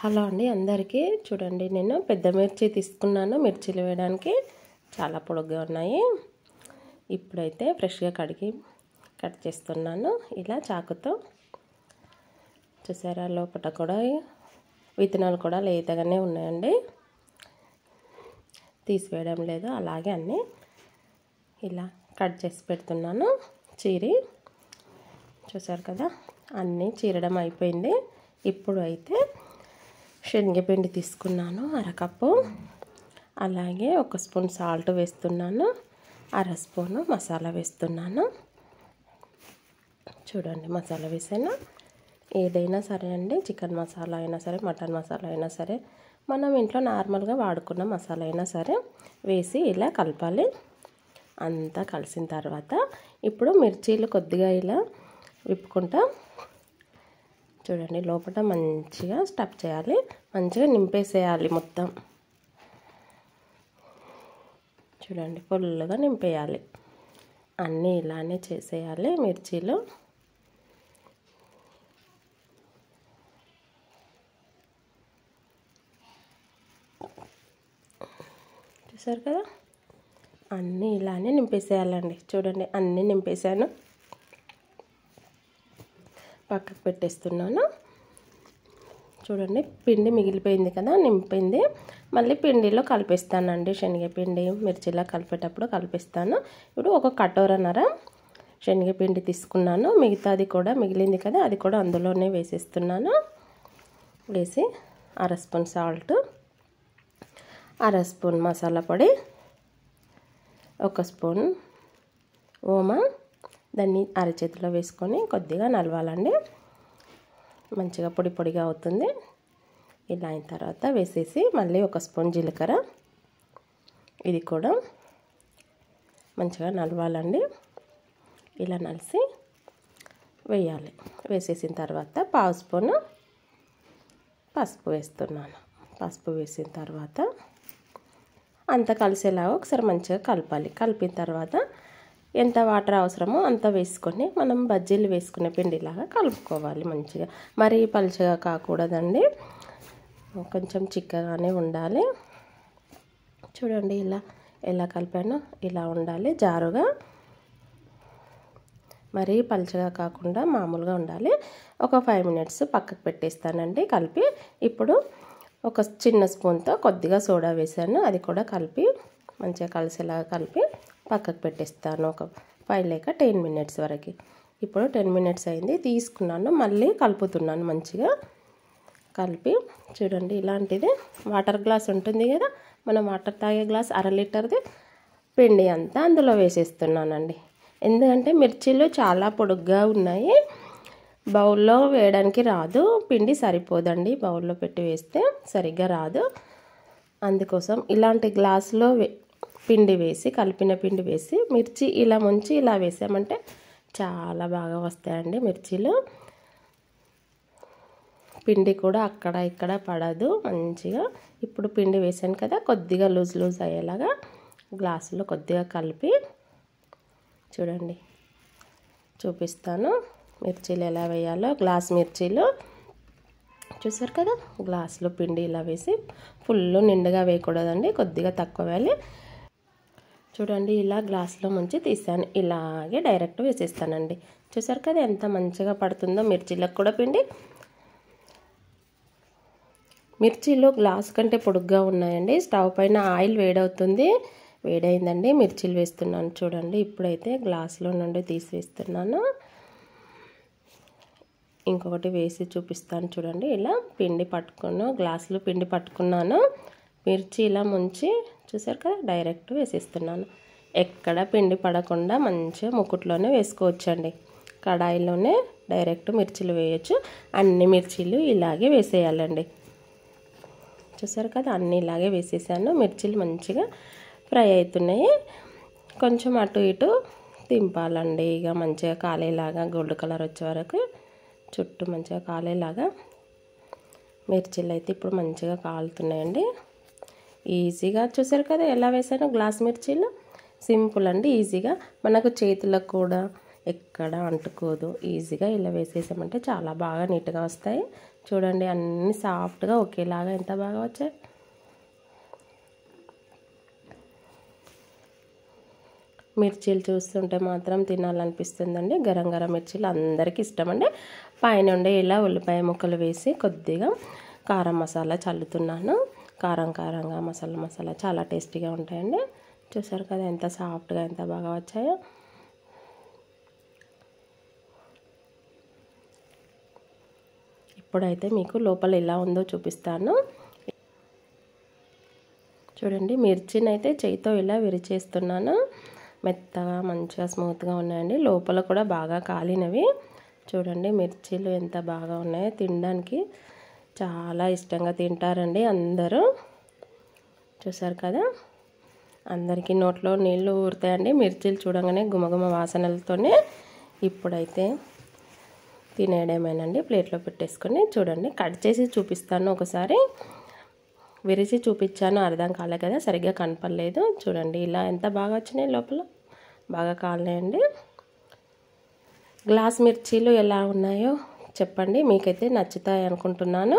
Hello అండి అందరికీ చూడండి నేను పెద్ద మిర్చి తీసుకున్నాను. మిర్చీలు వేయడానికి చాలా పొడుగ్గా ఉన్నాయి. ఇప్పుడైతే ఫ్రెష్గా కడిగి కట్ చేస్తున్నాను. ఇలా చాకుతో చూసారా లోపల కూడా విత్తనాలు కూడా లేతగానే ఉన్నాయండి. తీసివేయడం లేదు అలాగే అన్నీ ఇలా కట్ చేసి పెడుతున్నాను. చీరి చూసారు కదా అన్నీ చీరడం అయిపోయింది. ఇప్పుడు అయితే శనగపిండి తీసుకున్నాను అరకప్పు. అలాగే ఒక స్పూన్ సాల్ట్ వేస్తున్నాను అర స్పూను మసాలా వేస్తున్నాను. చూడండి మసాలా వేసాను. ఏదైనా సరే అండి చికెన్ మసాలా అయినా సరే మటన్ మసాలా అయినా సరే మనం ఇంట్లో నార్మల్గా వాడుకున్న మసాలా అయినా సరే వేసి ఇలా కలపాలి. అంతా కలిసిన తర్వాత ఇప్పుడు మిర్చీలు కొద్దిగా ఇలా విప్పుకుంటా చూడండి లోపల మంచిగా స్టఫ్ చేయాలి. మంచిగా నింపేసేయాలి మొత్తం. చూడండి ఫుల్గా నింపేయాలి. అన్నీ ఇలానే చేసేయాలి మిర్చీలు. చూసారు కదా? అన్నీ ఇలానే నింపేసేయాలండి. చూడండి అన్నీ నింపేసాను పక్కకు పెట్టేస్తున్నాను. చూడండి పిండి మిగిలిపోయింది కదా నింపింది. మళ్ళీ పిండిలో కలిపిస్తానండి శనగపిండి మిర్చిలా కలిపేటప్పుడు కలిపిస్తాను. ఇప్పుడు ఒక కటోరన్నర శనగపిండి తీసుకున్నాను. మిగతాది కూడా మిగిలింది కదా అది కూడా అందులోనే వేసేస్తున్నాను. వేసి అర స్పూన్ సాల్ట్ అర స్పూన్ మసాలా పొడి ఒక స్పూన్ ఓమా దాన్ని అరచేతిలో వేసుకొని కొద్దిగా నలవాలండి. మంచిగా పొడి పొడిగా అవుతుంది. ఇలా అయిన తర్వాత వేసేసి మళ్ళీ ఒక స్పూన్ జీలకర్ర. ఇది కూడా మంచిగా నలవాలండి. ఇలా నలిసి వేయాలి. వేసేసిన తర్వాత పావు స్పూన్ పసుపు వేస్తున్నాను. పసుపు వేసిన తర్వాత అంత కలిసేలాగా ఒకసారి మంచిగా కలపాలి. కలిపిన తర్వాత ఎంత వాటర్ అవసరమో అంత వేసుకొని మనం బజ్జీలు వేసుకునే పిండిలాగా కలుపుకోవాలి మంచిగా. మరీ పలుచగా కాకూడదండి. కొంచెం చిక్కగానే ఉండాలి. చూడండి ఇలా ఎలా కలిపానో ఇలా ఉండాలి జారుగా. మరీ పలుచగా కాకుండా మామూలుగా ఉండాలి. ఒక ఫైవ్ మినిట్స్ పక్కకు పెట్టేస్తానండి కలిపి. ఇప్పుడు ఒక చిన్న స్పూన్తో కొద్దిగా సోడా వేసాను. అది కూడా కలిపి మంచిగా కలిసేలాగా కలిపి పక్కకు పెట్టేస్తాను. ఒక ఫైవ్ లేక టెన్ మినిట్స్ వరకు. ఇప్పుడు టెన్ మినిట్స్ అయింది. తీసుకున్నాను. మళ్ళీ కలుపుతున్నాను మంచిగా. కలిపి చూడండి ఇలాంటిది. వాటర్ గ్లాస్ ఉంటుంది కదా? మనం వాటర్ తాగే గ్లాస్ అర లీటర్ది పిండి అంతా అందులో వేసేస్తున్నానండి. ఎందుకంటే మిర్చీలు చాలా పొడుగ్గా ఉన్నాయి. బౌల్లో వేయడానికి రాదు. పిండి సరిపోదండి. బౌల్లో పెట్టి వేస్తే సరిగ్గా రాదు. అందుకోసం ఇలాంటి గ్లాసులో పిండి వేసి కలిపిన పిండి వేసి మిర్చి ఇలా ముంచి ఇలా వేసామంటే చాలా బాగా వస్తాయండి మిర్చీలు. పిండి కూడా అక్కడ ఇక్కడ పడదు మంచిగా. ఇప్పుడు పిండి వేసాను కదా కొద్దిగా లూజ్ లూజ్ అయ్యేలాగా గ్లాసులో కొద్దిగా కలిపి చూడండి. చూపిస్తాను. మిర్చీలు ఎలా వేయాలో గ్లాస్ మిర్చీలు. చూసారు కదా గ్లాసులో పిండి ఇలా వేసి ఫుల్ నిండుగా వేయకూడదండి కొద్దిగా తక్కువ వేయాలి. చూడండి ఇలా గ్లాస్లో ముంచి తీసాను. ఇలాగే డైరెక్ట్ వేసేస్తానండి. చూసారు కదా ఎంత మంచిగా పడుతుందో మిర్చిలకు కూడా పిండి. మిర్చీలు గ్లాస్ కంటే పొడుగ్గా ఉన్నాయండి. స్టవ్ పైన ఆయిల్ వేడవుతుంది. వేడైందండి. మిర్చీలు వేస్తున్నాను చూడండి. ఇప్పుడైతే గ్లాస్లో నుండి తీసివేస్తున్నాను ఇంకొకటి వేసి చూపిస్తాను చూడండి. ఇలా పిండి పట్టుకున్నాను గ్లాసులో పిండి పట్టుకున్నాను. మిర్చి ఇలా ముంచి చూసారు కదా? డైరెక్ట్ వేసేస్తున్నాను. ఎక్కడ పిండి పడకుండా మంచిగా ముకుట్లోనే వేసుకోవచ్చండి. కడాయిలోనే డైరెక్ట్ మిర్చీలు వేయచ్చు. అన్ని మిర్చీలు ఇలాగే వేసేయాలండి. చూసారు కదా? అన్నీ ఇలాగే వేసేసాను. మిర్చీలు మంచిగా ఫ్రై అవుతున్నాయి. కొంచెం అటు ఇటు తింపాలండి. ఇక మంచిగా కాలేలాగా గోల్డ్ కలర్ వచ్చే వరకు చుట్టూ మంచిగా కాలేలాగా మిర్చీలు అయితే ఇప్పుడు మంచిగా కాలుతున్నాయండి. ఈజీగా చూసారు కదా ఎలా వేసాను గ్లాస్ మిర్చీలు. సింపుల్ అండి ఈజీగా. మనకు చేతులకు కూడా ఎక్కడ అంటుకోదు. ఈజీగా ఇలా వేసేసామంటే చాలా బాగా నీట్గా వస్తాయి. చూడండి అన్నీ సాఫ్ట్గా ఒకేలాగా ఎంత బాగా వచ్చాయి? మిర్చీలు చూస్తుంటే మాత్రం తినాలనిపిస్తుందండి. గరం గరం మిర్చీలు అందరికీ ఇష్టం అండి. పైన ఉండే ఇలా ఉల్లిపాయ ముక్కలు వేసి కొద్దిగా కారం మసాలా చల్లుతున్నాను. కారం కారంగా మసాలా మసాలా చాలా టేస్టీగా ఉంటాయండి. చూసారు కదా ఎంత సాఫ్ట్గా ఎంత బాగా వచ్చాయో. ఇప్పుడైతే మీకు లోపల ఎలా ఉందో చూపిస్తాను. చూడండి మిర్చిని అయితే చేయితో ఇలా విరిచేస్తున్నాను. మెత్తగా మంచిగా స్మూత్గా ఉన్నాయండి. లోపల కూడా బాగా కాలినవి. చూడండి మిర్చీలు ఎంత బాగా ఉన్నాయో తినడానికి. చాలా ఇష్టంగా తింటారండి అందరూ. చూసారు కదా? అందరికీ నోట్లో నీళ్ళు ఊరుతాయండి. మిర్చీలు చూడగానే గుమగుమ వాసనలతోనే ఇప్పుడైతే తినేయడమేనండి. ప్లేట్లో పెట్టేసుకొని చూడండి. కట్ చేసి చూపిస్తాను ఒకసారి. విరిచి చూపించాను. అర్థం కాలే కదా? సరిగ్గా కనపడలేదు. చూడండి ఇలా ఎంత బాగా వచ్చినాయి లోపల? బాగా కాలేయండి గ్లాస్ మిర్చీలు ఎలా ఉన్నాయో చెప్పండి. మీకైతే నచ్చుతాయి అనుకుంటున్నాను